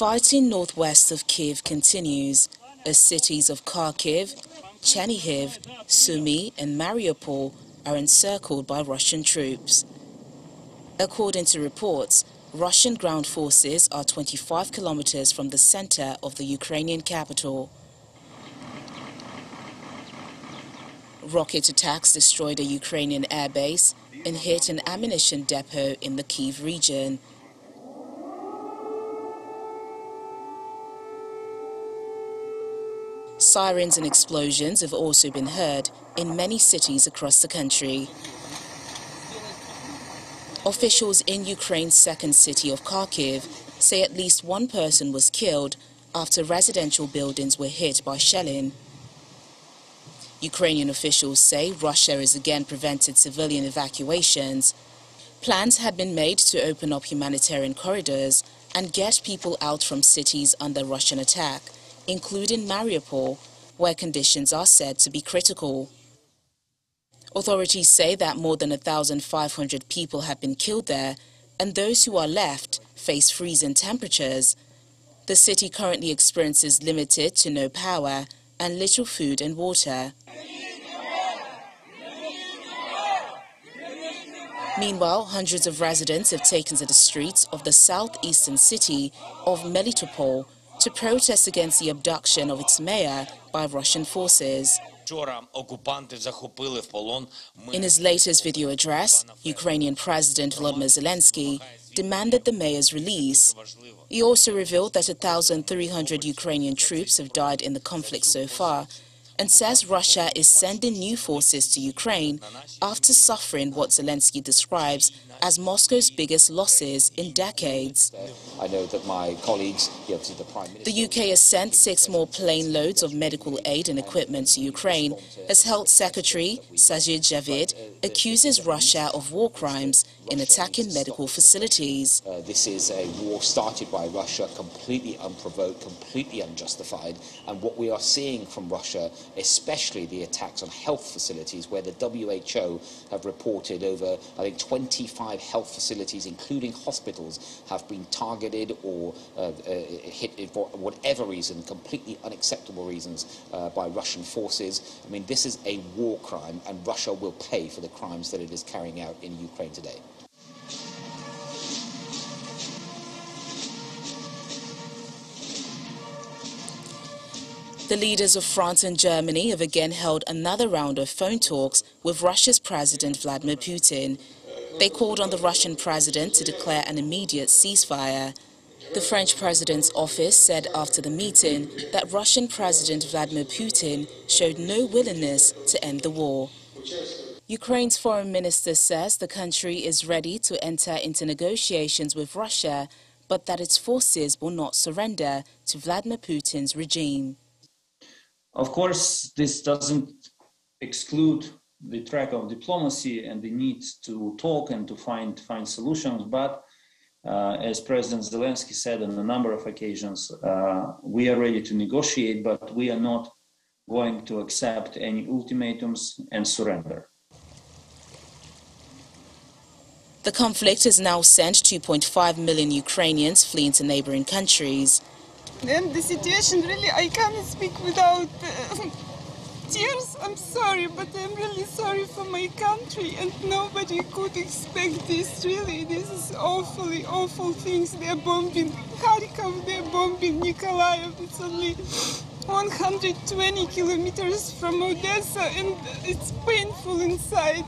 Fighting northwest of Kiev continues as cities of Kharkiv, Chernihiv, Sumy and Mariupol are encircled by Russian troops. According to reports, Russian ground forces are 25 kilometers from the center of the Ukrainian capital. Rocket attacks destroyed a Ukrainian airbase and hit an ammunition depot in the Kiev region. Sirens and explosions have also been heard in many cities across the country. Officials in Ukraine's second city of Kharkiv say at least one person was killed after residential buildings were hit by shelling. Ukrainian officials say Russia has again prevented civilian evacuations. Plans had been made to open up humanitarian corridors and get people out from cities under Russian attack, including Mariupol, where conditions are said to be critical. Authorities say that more than 1,500 people have been killed there, and those who are left face freezing temperatures. The city currently experiences limited to no power and little food and water. Meanwhile, hundreds of residents have taken to the streets of the southeastern city of Melitopol to protest against the abduction of its mayor by Russian forces. In his latest video address, Ukrainian President Volodymyr Zelensky demanded the mayor's release. He also revealed that 1,300 Ukrainian troops have died in the conflict so far and says Russia is sending new forces to Ukraine after suffering what Zelensky describes as Moscow's biggest losses in decades. I know that my colleagues, the Prime Minister... The UK has sent six more plane loads of medical aid and equipment to Ukraine, as Health Secretary Sajid Javid accuses Russia of war crimes in attacking medical facilities. Uh, this is a war started by Russia, completely unprovoked, completely unjustified, and what we are seeing from Russia, especially the attacks on health facilities, where the WHO have reported over, I think, 25 health facilities, including hospitals, have been targeted or uh, uh, hit for whatever reason, completely unacceptable reasons, uh, by Russian forces. I mean, this is a war crime, and Russia will pay for the crimes that it is carrying out in Ukraine today. The leaders of France and Germany have again held another round of phone talks with Russia's President Vladimir Putin. They called on the Russian president to declare an immediate ceasefire. The French president's office said after the meeting that Russian President Vladimir Putin showed no willingness to end the war. Ukraine's foreign minister says the country is ready to enter into negotiations with Russia, but that its forces will not surrender to Vladimir Putin's regime. Of course, this doesn't exclude the track of diplomacy and the need to talk and to find find solutions. But uh, as President Zelensky said on a number of occasions, uh, we are ready to negotiate, but we are not going to accept any ultimatums and surrender. The conflict has now sent 2.5 million Ukrainians fleeing to neighboring countries. And the situation really, I can't speak without. Uh, tears. I'm sorry, but I'm really sorry for my country, and nobody could expect this. Really, this is awfully awful things. They're bombing Kharkov, they're bombing Nikolaev. It's only 120 kilometers from Odessa, and it's painful inside.